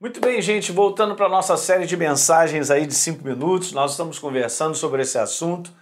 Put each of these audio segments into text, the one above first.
Muito bem, gente, voltando para a nossa série de mensagens aí de cinco minutos, nós estamos conversando sobre esse assunto,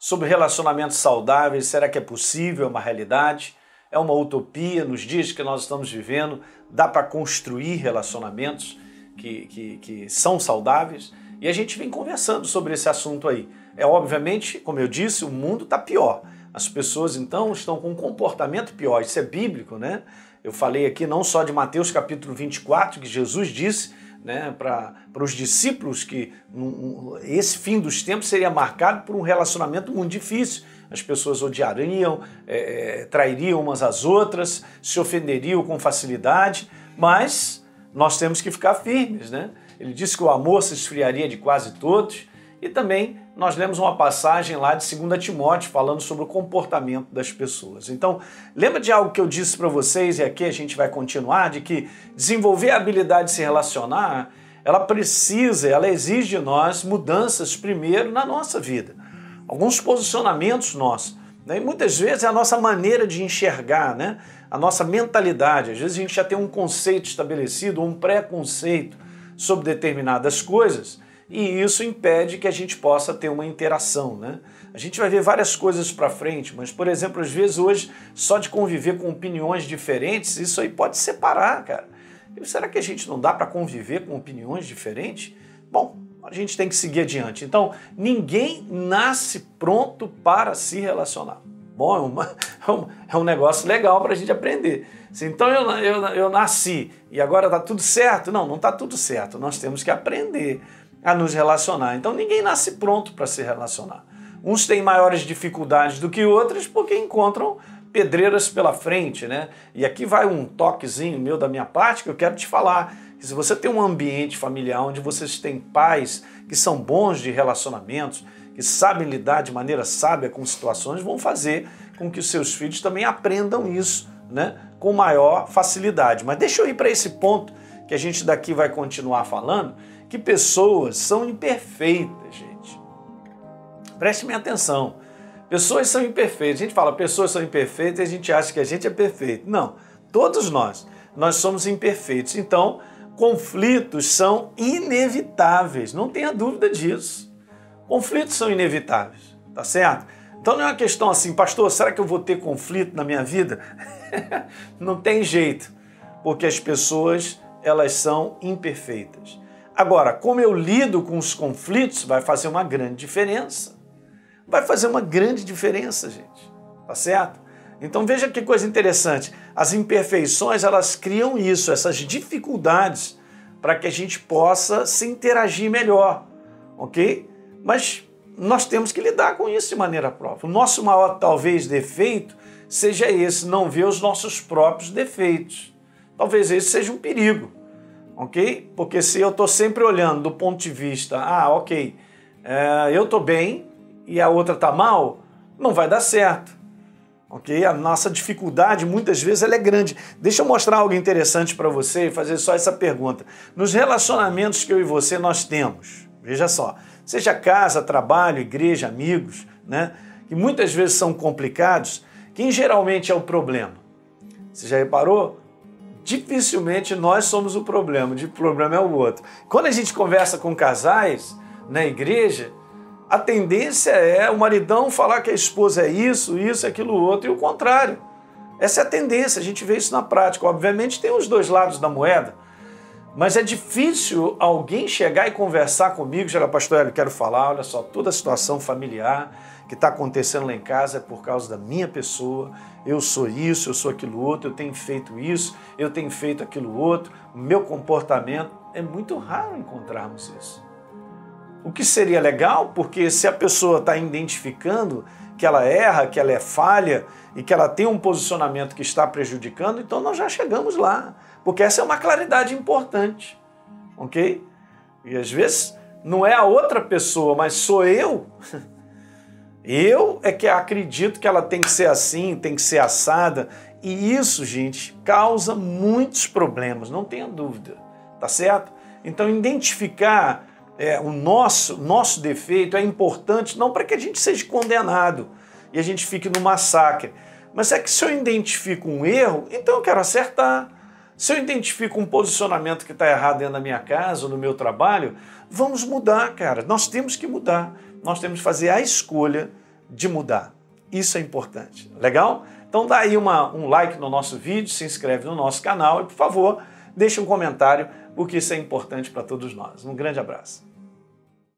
sobre relacionamentos saudáveis. Será que é possível? É uma realidade? É uma utopia? Nos dias que nós estamos vivendo, dá para construir relacionamentos que, que, que são saudáveis? E a gente vem conversando sobre esse assunto aí. É obviamente, como eu disse, o mundo está pior. As pessoas então estão com um comportamento pior. Isso é bíblico, né? Eu falei aqui não só de Mateus capítulo 24, que Jesus disse né, para os discípulos que um, esse fim dos tempos seria marcado por um relacionamento muito difícil. As pessoas odiariam, é, trairiam umas às outras, se ofenderiam com facilidade, mas nós temos que ficar firmes. Né? Ele disse que o amor se esfriaria de quase todos e também nós lemos uma passagem lá de 2 Timóteo falando sobre o comportamento das pessoas. Então, lembra de algo que eu disse para vocês e aqui a gente vai continuar de que desenvolver a habilidade de se relacionar, ela precisa, ela exige de nós mudanças primeiro na nossa vida. Alguns posicionamentos nossos. Né? E muitas vezes é a nossa maneira de enxergar, né? a nossa mentalidade. Às vezes a gente já tem um conceito estabelecido, um preconceito sobre determinadas coisas e isso impede que a gente possa ter uma interação, né? A gente vai ver várias coisas para frente, mas por exemplo, às vezes hoje só de conviver com opiniões diferentes, isso aí pode separar, cara. E será que a gente não dá para conviver com opiniões diferentes? Bom, a gente tem que seguir adiante. Então, ninguém nasce pronto para se relacionar. Bom, é, uma, é um negócio legal para a gente aprender. Então eu, eu, eu nasci e agora está tudo certo? Não, não está tudo certo. Nós temos que aprender a nos relacionar. Então ninguém nasce pronto para se relacionar. Uns têm maiores dificuldades do que outros porque encontram pedreiras pela frente, né? E aqui vai um toquezinho meu da minha parte que eu quero te falar. Que se você tem um ambiente familiar onde vocês têm pais que são bons de relacionamentos, que sabem lidar de maneira sábia com situações, vão fazer com que os seus filhos também aprendam isso, né? Com maior facilidade. Mas deixa eu ir para esse ponto que a gente daqui vai continuar falando, que pessoas são imperfeitas, gente. Preste minha atenção. Pessoas são imperfeitas. A gente fala pessoas são imperfeitas e a gente acha que a gente é perfeito. Não, todos nós, nós somos imperfeitos. Então, conflitos são inevitáveis, não tenha dúvida disso. Conflitos são inevitáveis, tá certo? Então não é uma questão assim, pastor, será que eu vou ter conflito na minha vida? não tem jeito, porque as pessoas, elas são imperfeitas. Agora, como eu lido com os conflitos vai fazer uma grande diferença. Vai fazer uma grande diferença, gente. Tá certo? Então veja que coisa interessante. As imperfeições, elas criam isso, essas dificuldades para que a gente possa se interagir melhor, ok? Mas nós temos que lidar com isso de maneira própria. O nosso maior, talvez, defeito seja esse, não ver os nossos próprios defeitos. Talvez esse seja um perigo ok? Porque se eu estou sempre olhando do ponto de vista, ah, ok, é, eu estou bem e a outra está mal, não vai dar certo, ok? A nossa dificuldade muitas vezes ela é grande. Deixa eu mostrar algo interessante para você e fazer só essa pergunta. Nos relacionamentos que eu e você nós temos, veja só, seja casa, trabalho, igreja, amigos, né? Que muitas vezes são complicados, quem geralmente é o problema? Você já reparou? Dificilmente nós somos o problema, o problema é o outro. Quando a gente conversa com casais na igreja, a tendência é o maridão falar que a esposa é isso, isso, aquilo, outro, e o contrário. Essa é a tendência, a gente vê isso na prática. Obviamente tem os dois lados da moeda, mas é difícil alguém chegar e conversar comigo, chegar, pastor, eu quero falar, olha só, toda a situação familiar, que está acontecendo lá em casa é por causa da minha pessoa. Eu sou isso, eu sou aquilo outro, eu tenho feito isso, eu tenho feito aquilo outro. Meu comportamento é muito raro encontrarmos isso. O que seria legal, porque se a pessoa está identificando que ela erra, que ela é falha e que ela tem um posicionamento que está prejudicando, então nós já chegamos lá. Porque essa é uma claridade importante, ok? E às vezes não é a outra pessoa, mas sou eu Eu é que acredito que ela tem que ser assim, tem que ser assada. E isso, gente, causa muitos problemas, não tenha dúvida, tá certo? Então, identificar é, o nosso, nosso defeito é importante, não para que a gente seja condenado e a gente fique no massacre, mas é que se eu identifico um erro, então eu quero acertar. Se eu identifico um posicionamento que está errado dentro da minha casa no meu trabalho, vamos mudar, cara. Nós temos que mudar. Nós temos que fazer a escolha de mudar. Isso é importante. Legal? Então dá aí uma, um like no nosso vídeo, se inscreve no nosso canal e, por favor, deixe um comentário, porque isso é importante para todos nós. Um grande abraço.